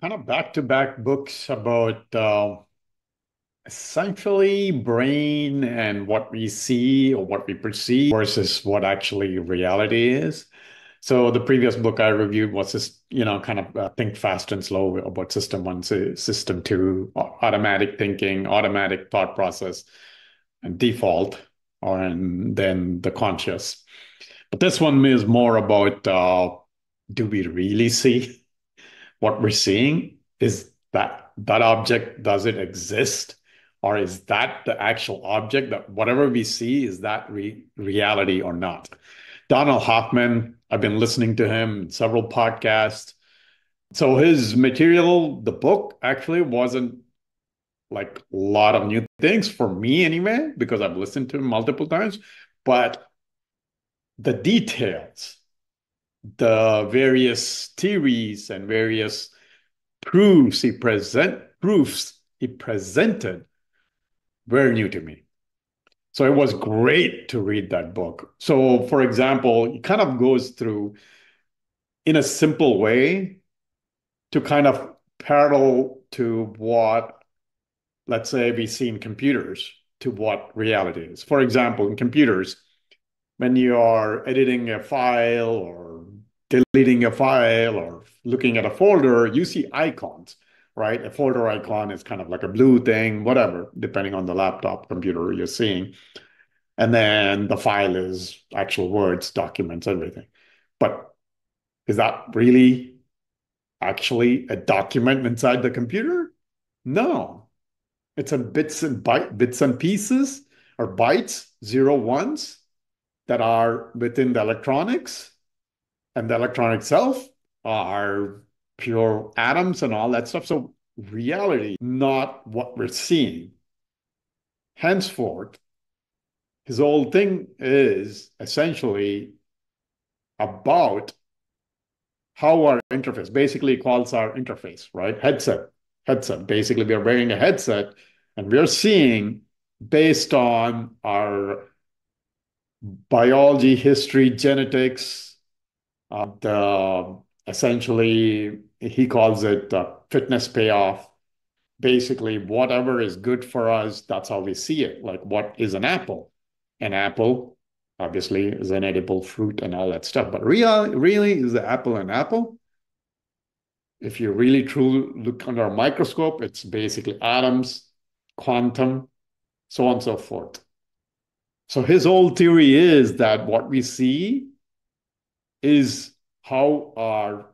kind of back-to-back books about uh, essentially brain and what we see or what we perceive versus what actually reality is. So the previous book I reviewed was this, you know, kind of uh, think fast and slow about system one, system two, automatic thinking, automatic thought process, and default, or and then the conscious. But this one is more about uh, do we really see what we're seeing is that that object does it exist? Or is that the actual object that whatever we see is that re- reality or not? Donald Hoffman i've been listening to him several podcasts. So his material the book actually wasn't like a lot of new things for me anyway because i've listened to him multiple times but the details the various theories and various proofs he present proofs he presented were new to me. So it was great to read that book. So, for example, it kind of goes through in a simple way to kind of parallel to what, let's say, we see in computers to what reality is. For example, in computers, when you are editing a file or deleting a file or looking at a folder, you see icons, right? A folder icon is kind of like a blue thing, whatever, depending on the laptop computer you're seeing. And then the file is actual words, documents, everything. But is that really actually a document inside the computer? No. It's a bits and byte, bits and pieces or bytes, zero ones that are within the electronics and the electron itself are pure atoms and all that stuff. So reality, not what we're seeing. Henceforth, his whole thing is essentially about how our interface basically calls our interface, right? Headset, headset. Basically, we are wearing a headset and we are seeing based on our biology, history, genetics, essentially he calls it uh, fitness payoff. Basically, whatever is good for us, that's how we see it. Like what is an apple? An apple, obviously, is an edible fruit and all that stuff. But real, really, is the apple an apple? If you really truly look under a microscope, it's basically atoms, quantum, so on and so forth. So his whole theory is that what we see is how our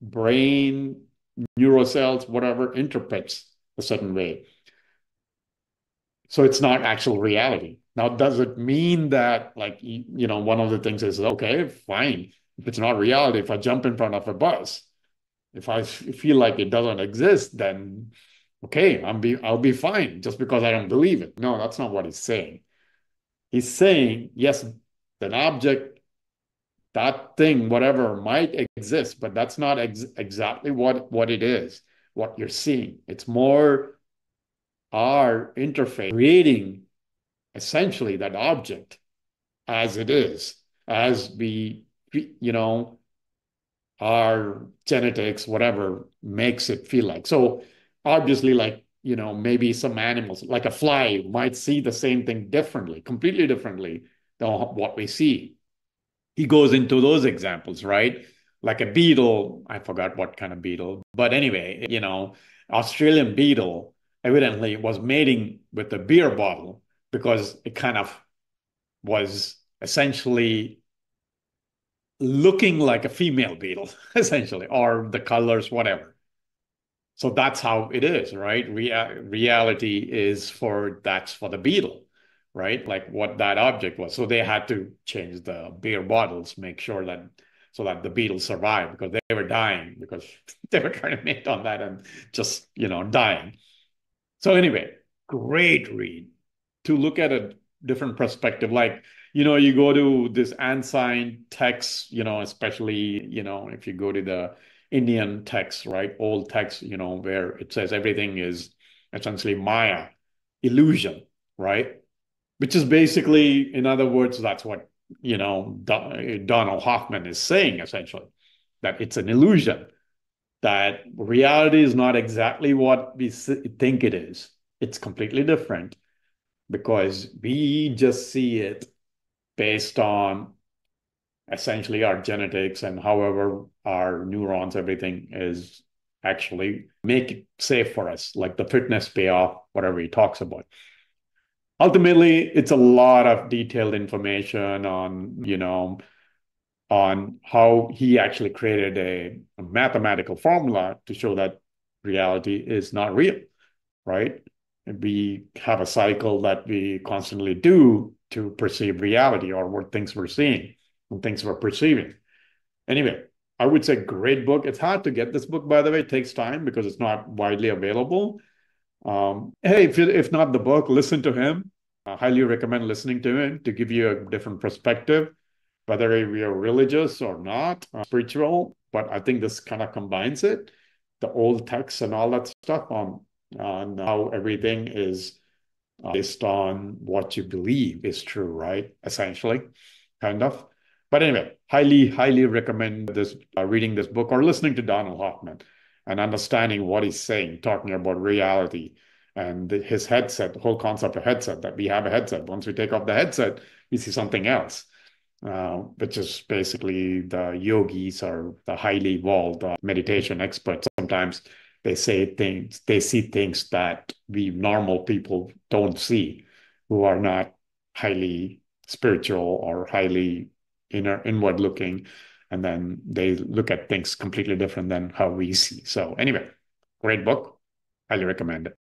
brain, neurocells, whatever, interprets a certain way. So it's not actual reality. Now, does it mean that, like, you know, one of the things is, okay, fine. If it's not reality, if I jump in front of a bus, if I feel like it doesn't exist, then okay, I'm be, I'll be fine just because I don't believe it. No, that's not what he's saying. He's saying, yes, an object that thing, whatever might exist, but that's not ex- exactly what, what it is, what you're seeing. It's more our interface creating essentially that object as it is, as we, you know, our genetics, whatever makes it feel like. So obviously, like, you know, maybe some animals, like a fly, might see the same thing differently, completely differently than what we see he goes into those examples, right? Like a beetle, I forgot what kind of beetle, but anyway, you know, Australian beetle evidently was mating with a beer bottle because it kind of was essentially looking like a female beetle, essentially, or the colors, whatever. So that's how it is, right? Rea- reality is for that's for the beetle right? Like what that object was. So they had to change the beer bottles, make sure that so that the beetles survived because they were dying because they were trying to mate on that and just you know dying. So anyway, great read to look at a different perspective. Like you know, you go to this ancient text, you know, especially you know if you go to the Indian text, right, old text, you know, where it says everything is essentially Maya, illusion, right? Which is basically, in other words, that's what you know Donald Hoffman is saying essentially that it's an illusion that reality is not exactly what we think it is. It's completely different because we just see it based on essentially our genetics and however our neurons, everything is actually make it safe for us, like the fitness payoff, whatever he talks about. Ultimately, it's a lot of detailed information on, you know, on how he actually created a, a mathematical formula to show that reality is not real, right? we have a cycle that we constantly do to perceive reality or what things we're seeing and things we're perceiving. Anyway, I would say great book. It's hard to get this book, by the way. It takes time because it's not widely available. Um, hey, if, if not the book, listen to him. I highly recommend listening to him to give you a different perspective, whether you're religious or not, uh, spiritual. But I think this kind of combines it, the old texts and all that stuff. Um, on how everything is based on what you believe is true, right? Essentially, kind of. But anyway, highly, highly recommend this uh, reading this book or listening to Donald Hoffman and understanding what he's saying, talking about reality and his headset, the whole concept of headset that we have a headset. Once we take off the headset, we see something else, uh, which is basically the yogis or the highly evolved uh, meditation experts. Sometimes they say things, they see things that we normal people don't see, who are not highly spiritual or highly inner inward looking, and then they look at things completely different than how we see. So anyway, great book. Highly recommend it.